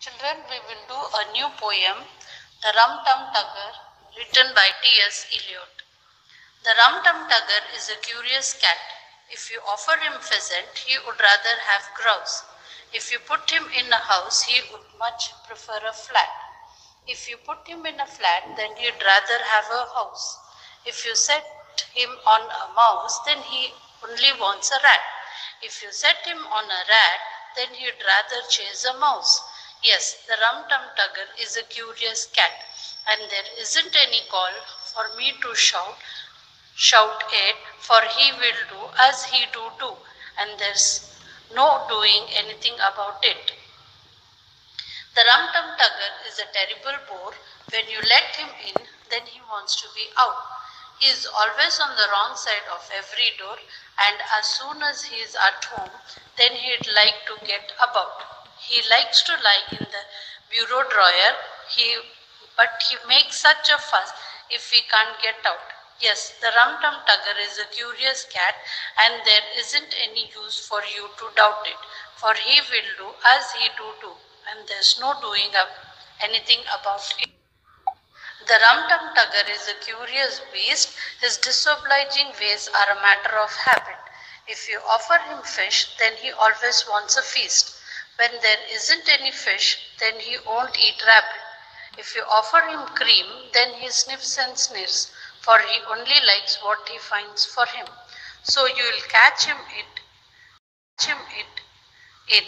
Children, we will do a new poem, The Rum Tum Tugger, written by T.S. Eliot. The Rum Tum Tugger is a curious cat. If you offer him pheasant, he would rather have grouse. If you put him in a house, he would much prefer a flat. If you put him in a flat, then he'd rather have a house. If you set him on a mouse, then he only wants a rat. If you set him on a rat, then he'd rather chase a mouse. Yes, the rum tum tugger is a curious cat, and there isn't any call for me to shout, shout it, for he will do as he do do, and there's no doing anything about it. The rum tum tugger is a terrible bore. When you let him in, then he wants to be out. He is always on the wrong side of every door, and as soon as he is at home, then he'd like to get about. He likes to lie in the bureau drawer, he, but he makes such a fuss if he can't get out. Yes, the rum tum tugger is a curious cat, and there isn't any use for you to doubt it, for he will do as he do do, and there's no doing up anything about it. The rum tum tugger is a curious beast. His disobliging ways are a matter of habit. If you offer him fish, then he always wants a feast. When there isn't any fish, then he won't eat rabbit. If you offer him cream, then he sniffs and sneers, for he only likes what he finds for him. So you will catch him it, catch him it, it,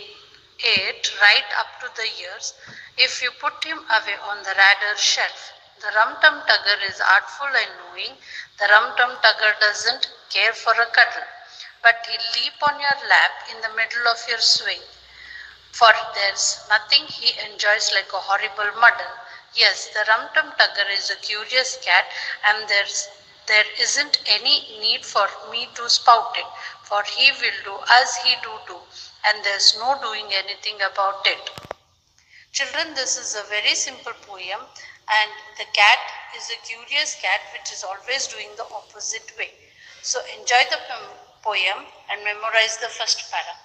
it right up to the ears if you put him away on the radar shelf. The rum tum tugger is artful and knowing. The rum tum tugger doesn't care for a cuddle, but he'll leap on your lap in the middle of your swing. For there's nothing he enjoys like a horrible muddle. Yes, the rum tum tugger is a curious cat, and there's there isn't any need for me to spout it, for he will do as he do do, and there's no doing anything about it. Children, this is a very simple poem, and the cat is a curious cat which is always doing the opposite way. So enjoy the poem and memorize the first para.